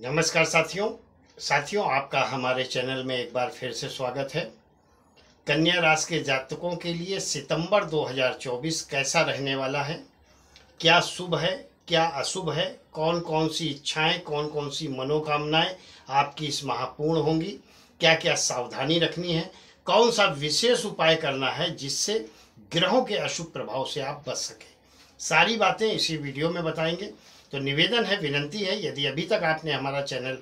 नमस्कार साथियों। साथियों, आपका हमारे चैनल में एक बार फिर से स्वागत है। कन्या राशि के जातकों के लिए सितंबर 2024 कैसा रहने वाला है? क्या शुभ है? क्या अशुभ है? कौन कौन सी इच्छाएँ कौन कौन सी मनोकामनाएँ आपकी इस माह पूर्ण होंगी? क्या क्या सावधानी रखनी है? कौन सा विशेष उपाय करना है जिससे ग्रहों के अशुभ प्रभाव से आप बच सकें? सारी बातें इसी वीडियो में बताएँगे। तो निवेदन है, विनंती है, यदि अभी तक आपने हमारा चैनल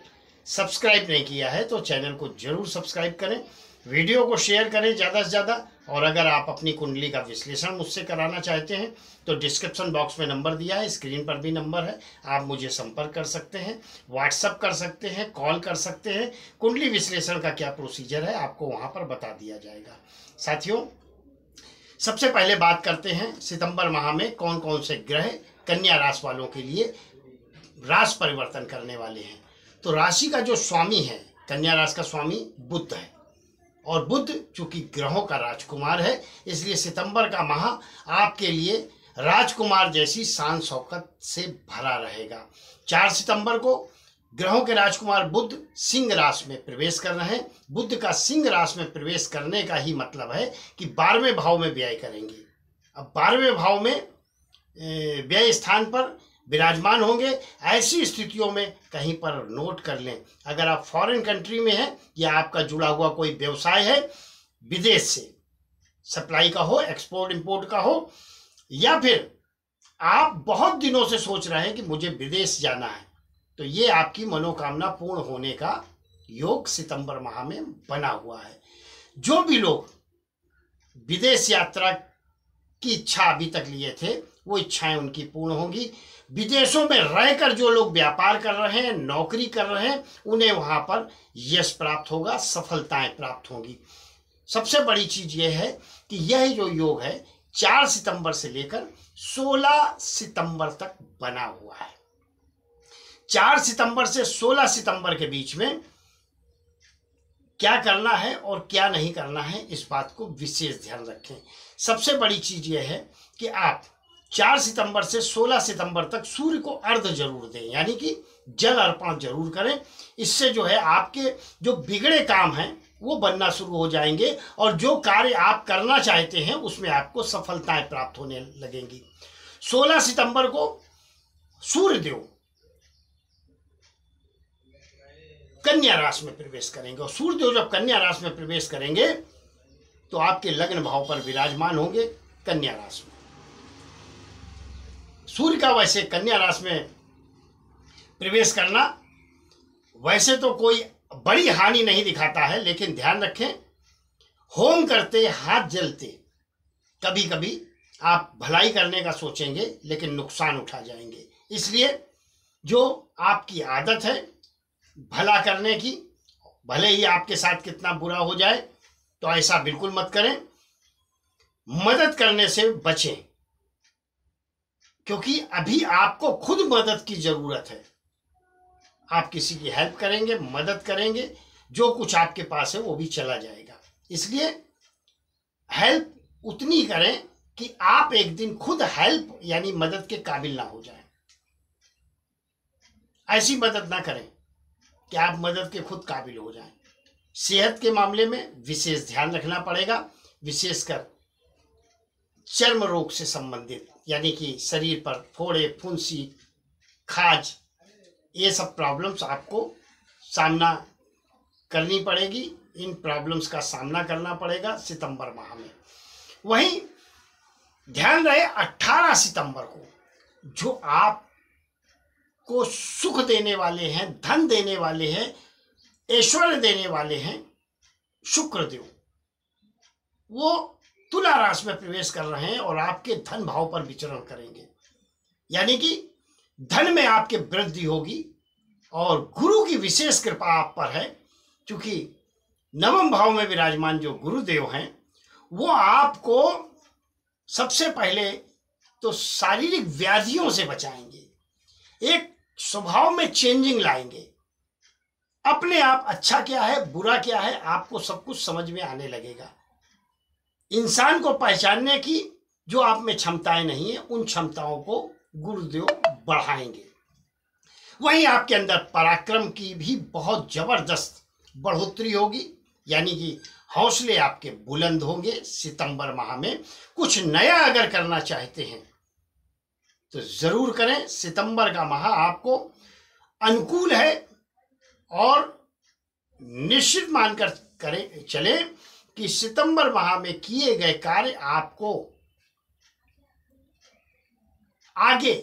सब्सक्राइब नहीं किया है तो चैनल को ज़रूर सब्सक्राइब करें, वीडियो को शेयर करें ज़्यादा से ज़्यादा, और अगर आप अपनी कुंडली का विश्लेषण मुझसे कराना चाहते हैं तो डिस्क्रिप्शन बॉक्स में नंबर दिया है, स्क्रीन पर भी नंबर है, आप मुझे संपर्क कर सकते हैं व्हाट्सअप कर सकते हैं, कॉल कर सकते हैं, कुंडली विश्लेषण का क्या प्रोसीजर है, आपको वहाँ पर बता दिया जाएगा। साथियों, सबसे पहले बात करते हैं सितंबर माह में कौन कौन से ग्रह कन्या राशि वालों के लिए राशि परिवर्तन करने वाले हैं। तो राशि का जो स्वामी है, कन्या राशि का स्वामी बुद्ध है। और बुद्ध चूँकि ग्रहों का राजकुमार है, इसलिए सितंबर का माह आपके लिए राजकुमार जैसी शान शौकत से भरा रहेगा। चार सितंबर को ग्रहों के राजकुमार बुद्ध सिंह राशि में प्रवेश कर रहे हैं। बुद्ध का सिंह राशि में प्रवेश करने का ही मतलब है कि बारहवें भाव में व्यय करेंगे। अब बारहवें भाव में व्यय स्थान पर विराजमान होंगे, ऐसी स्थितियों में कहीं पर नोट कर लें। अगर आप फॉरेन कंट्री में हैं, या आपका जुड़ा हुआ कोई व्यवसाय है, विदेश से सप्लाई का हो एक्सपोर्ट इंपोर्ट का हो, या फिर आप बहुत दिनों से सोच रहे हैं कि मुझे विदेश जाना है तो ये आपकी मनोकामना पूर्ण होने का योग सितंबर माह में बना हुआ है। जो भी लोग विदेश यात्रा की इच्छा अभी तक लिए थे वो इच्छाएँ उनकी पूर्ण होंगी। विदेशों में रहकर जो लोग व्यापार कर रहे हैं, नौकरी कर रहे हैं, उन्हें वहाँ पर यश प्राप्त होगा, सफलताएँ प्राप्त होंगी। सबसे बड़ी चीज़ यह है कि यह जो योग है, चार सितंबर से लेकर सोलह सितंबर तक बना हुआ है। चार सितंबर से सोलह सितंबर के बीच में क्या करना है और क्या नहीं करना है, इस बात को विशेष ध्यान रखें। सबसे बड़ी चीज़ यह है कि आप चार सितंबर से सोलह सितंबर तक सूर्य को अर्ध ज़रूर दें, यानी कि जल अर्पण ज़रूर करें। इससे जो है आपके जो बिगड़े काम हैं, वो बनना शुरू हो जाएँगे और जो कार्य आप करना चाहते हैं, उसमें आपको सफलताएँ प्राप्त होने लगेंगी। 16 सितंबर को सूर्य देव कन्या राशि में प्रवेश करेंगे। और सूर्य देव जब कन्या राशि में प्रवेश करेंगे तो आपके लग्न भाव पर विराजमान होंगे कन्या राशि में। सूर्य का वैसे कन्या राशि में प्रवेश करना, वैसे तो कोई बड़ी हानि नहीं दिखाता है, लेकिन ध्यान रखें, होम करते, हाथ जलते कभी कभी आप भलाई करने का सोचेंगे, लेकिन नुकसान उठा जाएँगे। इसलिए जो आपकी आदत है, भला करने की, भले ही आपके साथ कितना बुरा हो जाए तो ऐसा बिल्कुल मत करें। मदद करने से बचें। क्योंकि अभी आपको खुद मदद की ज़रूरत है। आप किसी की हेल्प करेंगे, मदद करेंगे, जो कुछ आपके पास है वो भी चला जाएगा। इसलिए हेल्प उतनी करें कि आप एक दिन खुद हेल्प यानी मदद के काबिल ना हो जाए। ऐसी मदद ना करें कि आप मदद के खुद काबिल हो जाएँ। सेहत के मामले में विशेष ध्यान रखना पड़ेगा, विशेषकर चर्म रोग से संबंधित। यानी कि शरीर पर फोड़े, फुंसी, खाज, ये सब प्रॉब्लम्स आपको सामना करनी पड़ेगी। इन प्रॉब्लम्स का सामना करना पड़ेगा सितंबर माह में। वहीं ध्यान रहे 18 सितंबर को, जो आप को सुख देने वाले हैं, धन देने वाले हैं, ऐश्वर्य देने वाले हैं शुक्रदेव वो तुला राशि में प्रवेश कर रहे हैं और आपके धन भाव पर विचरण करेंगे। यानी कि धन में आपके वृद्धि होगी और गुरु की विशेष कृपा आप पर है, क्योंकि नवम भाव में विराजमान जो गुरुदेव हैं, वो आपको सबसे पहले तो शारीरिक व्याधियों से बचाएँगे। एक स्वभाव में चेंजिंग लाएँगे। अपने आप अच्छा क्या है, बुरा क्या है, आपको सब कुछ समझ में आने लगेगा। इंसान को पहचानने की जो आप में क्षमताएँ नहीं है, उन क्षमताओं को गुरुदेव बढ़ाएँगे। वहीं आपके अंदर पराक्रम की भी बहुत ज़बरदस्त बढ़ोतरी होगी, यानी कि हौसले आपके बुलंद होंगे सितंबर माह में। कुछ नया अगर करना चाहते हैं तो ज़रूर करें। सितंबर का माह आपको अनुकूल है और निश्चित मानकर करें, चले। कि सितंबर माह में किए गए कार्य आपको आगे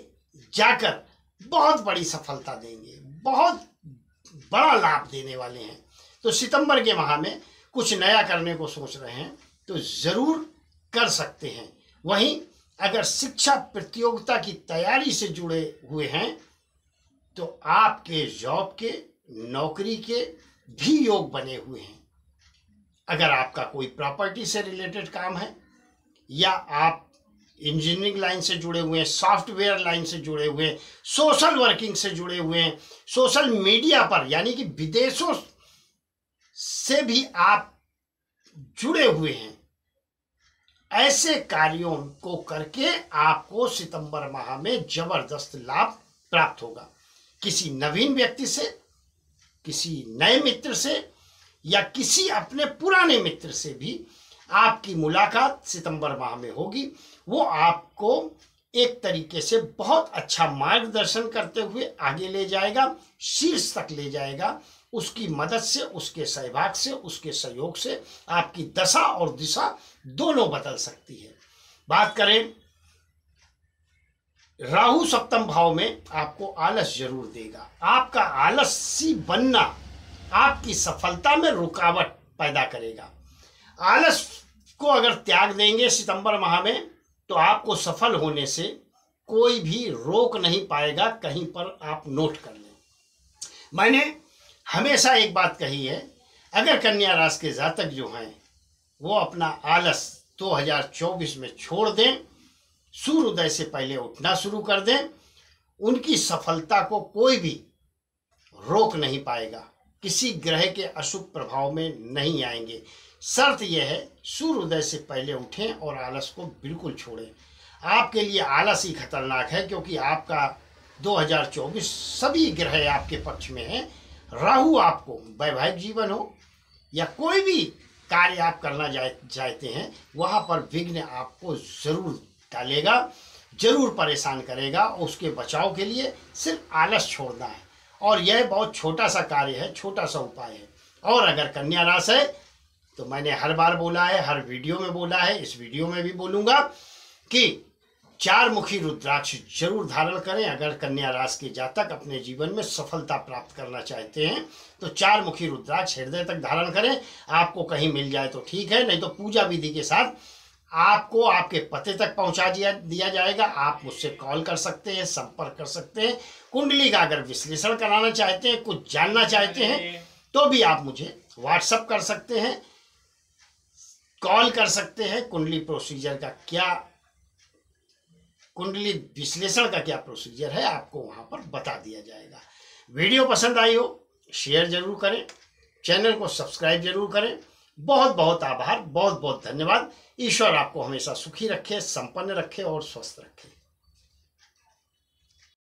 जाकर बहुत बड़ी सफलता देंगे, बहुत बड़ा लाभ देने वाले हैं। तो सितंबर के माह में कुछ नया करने को सोच रहे हैं तो ज़रूर कर सकते हैं। वहीं अगर शिक्षा प्रतियोगिता की तैयारी से जुड़े हुए हैं तो आपके जॉब के, नौकरी के भी योग बने हुए हैं। अगर आपका कोई प्रॉपर्टी से रिलेटेड काम है, या आप इंजीनियरिंग लाइन से जुड़े हुए हैं, सॉफ्टवेयर लाइन से जुड़े हुए हैं, सोशल वर्किंग से जुड़े हुए हैं, सोशल मीडिया पर, यानी कि विदेशों से भी आप जुड़े हुए हैं, ऐसे कार्यों को करके आपको सितंबर माह में ज़बरदस्त लाभ प्राप्त होगा। किसी नवीन व्यक्ति से, किसी नए मित्र से या किसी अपने पुराने मित्र से भी आपकी मुलाकात सितंबर माह में होगी। वो आपको एक तरीके से बहुत अच्छा मार्गदर्शन करते हुए आगे ले जाएगा, शीर्ष तक ले जाएगा। उसकी मदद से, उसके सहभाग से, उसके सहयोग से आपकी दशा और दिशा दोनों बदल सकती है। बात करें, राहु सप्तम भाव में आपको आलस ज़रूर देगा। आपका आलसी बनना आपकी सफलता में रुकावट पैदा करेगा। आलस को अगर त्याग देंगे सितंबर माह में तो आपको सफल होने से कोई भी रोक नहीं पाएगा, कहीं पर आप नोट कर लें। मैंने हमेशा एक बात कही है, अगर कन्या राशि के जातक जो हैं, वो अपना आलस 2024 में छोड़ दें, सूर्योदय से पहले उठना शुरू कर दें, उनकी सफलता को कोई भी रोक नहीं पाएगा। किसी ग्रह के अशुभ प्रभाव में नहीं आएँगे। शर्त यह है, सूर्योदय से पहले उठें और आलस को बिल्कुल छोड़ें। आपके लिए आलस ही खतरनाक है, क्योंकि आपका 2024 सभी ग्रह आपके पक्ष में हैं। राहु आपको वैवाहिक जीवन हो, या कोई भी कार्य आप करना चाहते हैं, वहाँ पर विघ्न आपको ज़रूर डालेगा, ज़रूर परेशान करेगा उसके बचाव के लिए सिर्फ़ आलस छोड़ना है। और यह बहुत छोटा सा कार्य है, छोटा सा उपाय है। और अगर कन्या रास है तो मैंने हर बार बोला है, हर वीडियो में बोला है, इस वीडियो में भी बोलूँगा कि चार मुखी रुद्राक्ष ज़रूर धारण करें। अगर कन्या रास के जातक अपने जीवन में सफलता प्राप्त करना चाहते हैं तो चार मुखी रुद्राक्ष हृदय तक धारण करें। आपको कहीं मिल जाए तो ठीक है, नहीं तो पूजा विधि के साथ आपको आपके पते तक पहुँचा दिया दिया जाएगा। आप मुझसे कॉल कर सकते हैं संपर्क कर सकते हैं। कुंडली का अगर विश्लेषण कराना चाहते हैं कुछ जानना चाहते हैं तो भी आप मुझे व्हाट्सअप कर सकते हैं कॉल कर सकते हैं। कुंडली प्रोसीजर का क्या कुंडली विश्लेषण का क्या प्रोसीजर है आपको वहाँ पर बता दिया जाएगा। वीडियो पसंद आई हो शेयर ज़रूर करें। चैनल को सब्सक्राइब ज़रूर करें। बहुत बहुत आभार बहुत बहुत धन्यवाद। ईश्वर आपको हमेशा सुखी रखे संपन्न रखे और स्वस्थ रखे।